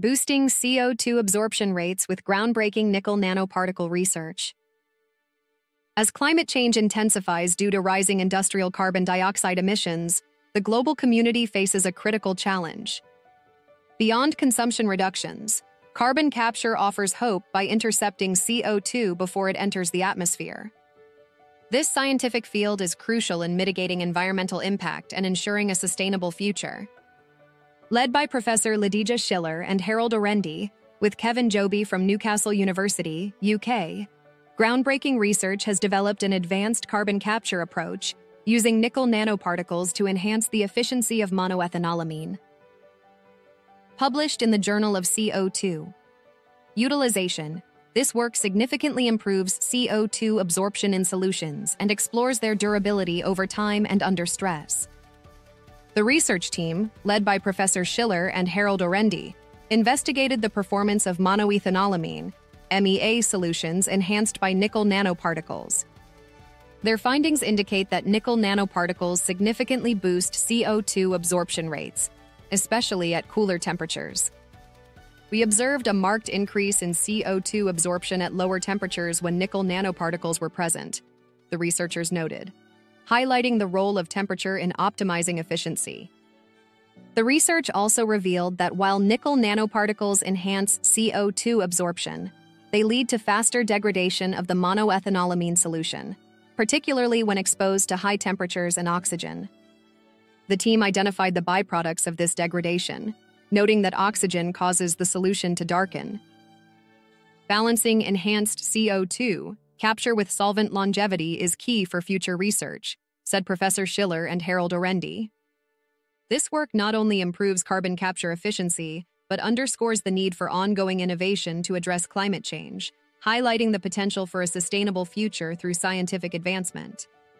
boosting CO2 absorption rates with groundbreaking nickel nanoparticle research. As climate change intensifies due to rising industrial carbon dioxide emissions, the global community faces a critical challenge. Beyond consumption reductions, carbon capture offers hope by intercepting CO2 before it enters the atmosphere. This scientific field is crucial in mitigating environmental impact and ensuring a sustainable future. Led by Professor Lidija Šiller and Harold Orendi, with Kevin Joby from Newcastle University, UK, groundbreaking research has developed an advanced carbon capture approach using nickel nanoparticles to enhance the efficiency of monoethanolamine. Published in the Journal of CO2. Utilization. This work significantly improves CO2 absorption in solutions and explores their durability over time and under stress. The research team, led by Professor Šiller and Harold Orendi, investigated the performance of monoethanolamine, MEA solutions enhanced by nickel nanoparticles. Their findings indicate that nickel nanoparticles significantly boost CO2 absorption rates, especially at cooler temperatures. We observed a marked increase in CO2 absorption at lower temperatures when nickel nanoparticles were present, the researchers noted highlighting the role of temperature in optimizing efficiency. The research also revealed that while nickel nanoparticles enhance CO2 absorption, they lead to faster degradation of the monoethanolamine solution, particularly when exposed to high temperatures and oxygen. The team identified the byproducts of this degradation, noting that oxygen causes the solution to darken. Balancing enhanced CO2 capture with solvent longevity is key for future research, said Professor Šiller and Harold Orendi. This work not only improves carbon capture efficiency, but underscores the need for ongoing innovation to address climate change, highlighting the potential for a sustainable future through scientific advancement.